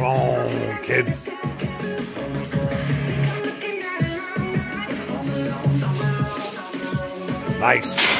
microphone, kid. Nice. Nice.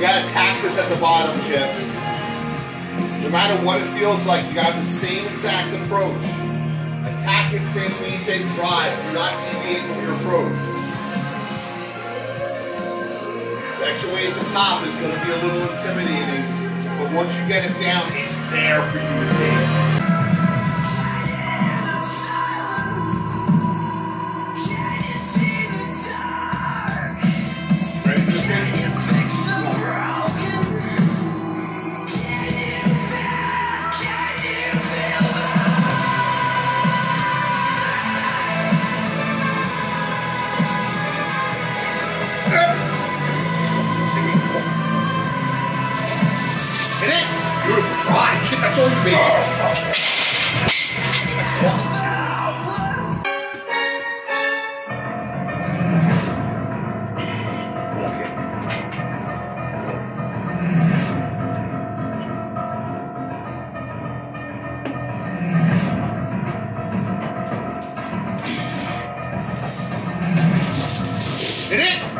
You gotta attack this at the bottom, Chip. No matter what it feels like, you got the same exact approach. Attack it, stay underneath it, drive. Do not deviate from your approach. The extra weight at the top is gonna be a little intimidating, but once you get it down, it's there for you to take. Shit, that's you. Oh, fuck.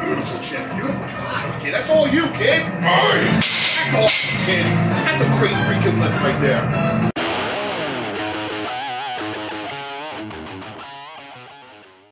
Beautiful chip. Beautiful kid. That's all you, kid. That's all, kid. That's great freaking lift right there.